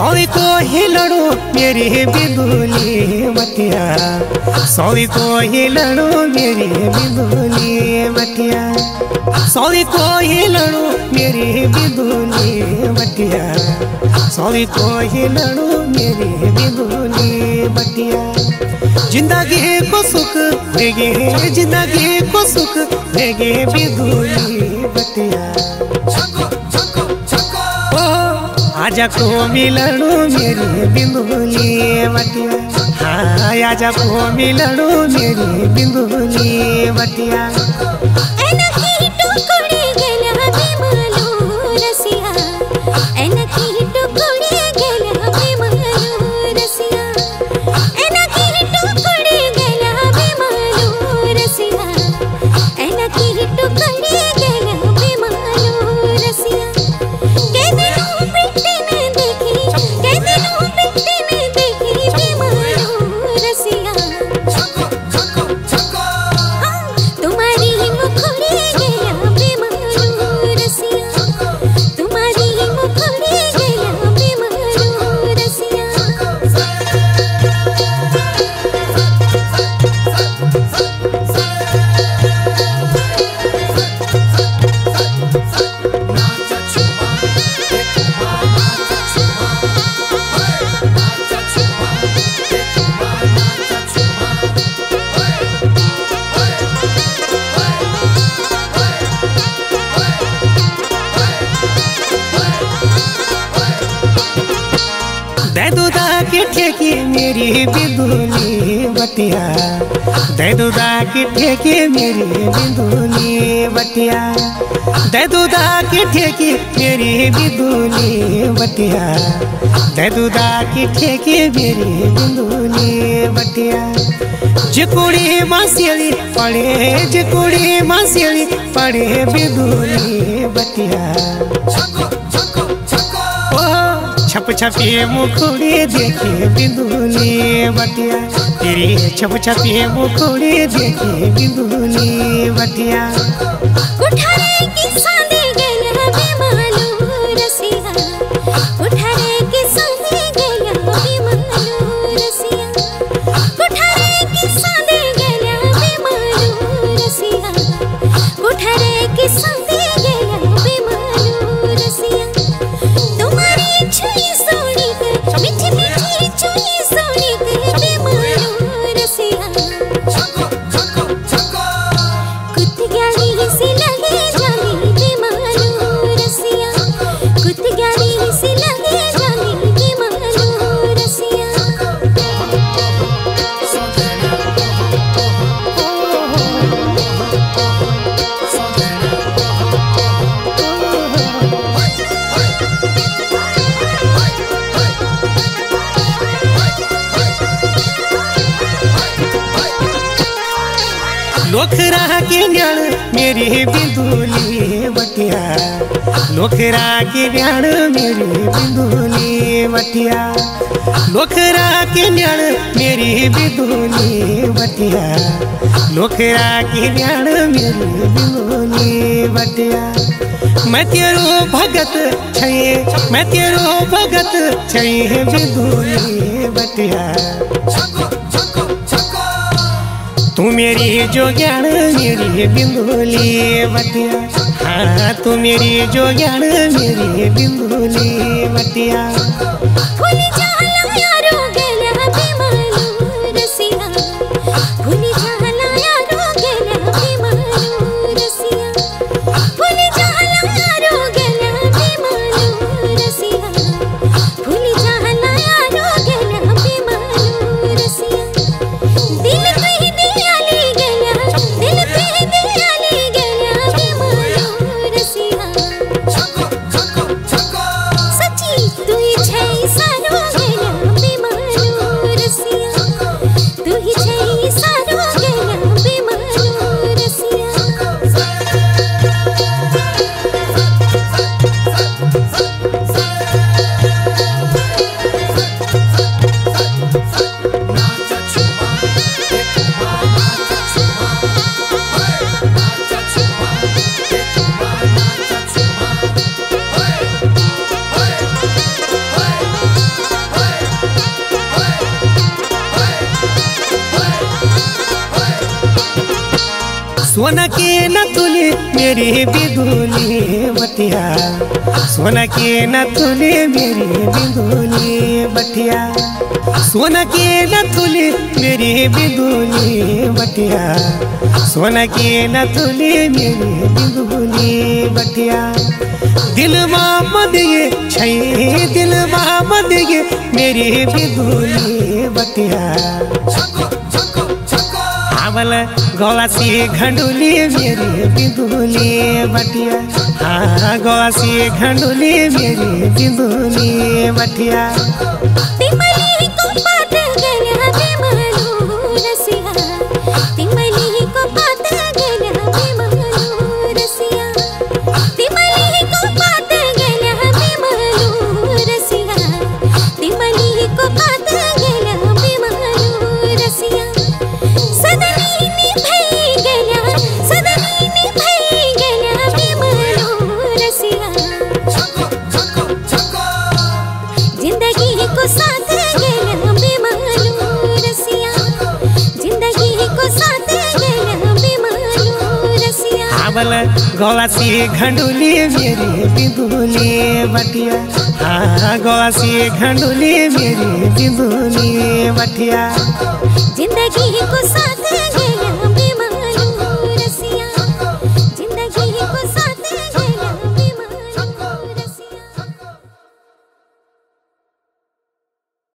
सौरी को ही लड़ो, मेरी बिंदुली मटिया सौरी को ही लड़ो, मेरी बिंदुली मटिया सौरी को ही लड़ो, मेरी बिंदुली मटिया सौरी को ही लड़ो, मेरी बिंदुली मटिया ज़िंदगी को सुख देगे ज़िंदगी को सुख देगे बिंदुली बटिया आजा को मिलनु मेरी बिंदुली बटिया हाँ आजा को मिलनु मेरी बिंदुली बटिया मेरी बिंदुली बटिया। दे दूधा की ठेकी मेरी बिंदुली बटिया। दे दूधा की ठेकी मेरी बिंदुली बटिया। दे दूधा की ठेकी मेरी बिंदुली बटिया। जिकुड़ी मासियली पड़े, जिकुड़ी मासियली पड़े बिंदुली बटिया। छप छपी मुखड़ी देखे बिंदुली बटिया। तेरे छप छपी मुखड़ी देखे बिंदुली बटिया। सांदे गया बेमारू रसिया लोखरा के न्याण, मेरी बिंदुली बटिया। लोखरा के न्याण, मेरी बिंदुली बटिया। लोखरा के न्याण, मेरी बिंदुली बटिया। लोखरा के न्याण, मेरी बिंदुली बटिया। मैं तेरो भगत छये मैं तेरो भगत छये बिंदुली बटिया। तू मेरी जो ज्ञान, मेरी बिंदुली, बतिया। हाँ तू मेरी जो ज्ञान, मेरी बिंदुली बटिया सोना के न तुले मेरी बिंदुली बतिया सोना के न तुले मेरी बिंदुली बटिया। सोना के न तुले मेरी बिंदुली बटिया। सोना के न तुले मेरी बिंदुली बटिया। दिल मोहम्मद ये छै दिल मोहम्मद ये, मेरी बिंदुली बटिया। आवल गला से घंडुली मेरी बिंदुली बटिया हाँ गला घंडुली मेरी बिंदुली बटिया आवल गौसी घंडुली, मेरी बिंदुली, बटिया। हाँ गौसी घंडुली, मेरी बिंदुली, बटिया। ज़िंदगी को साथ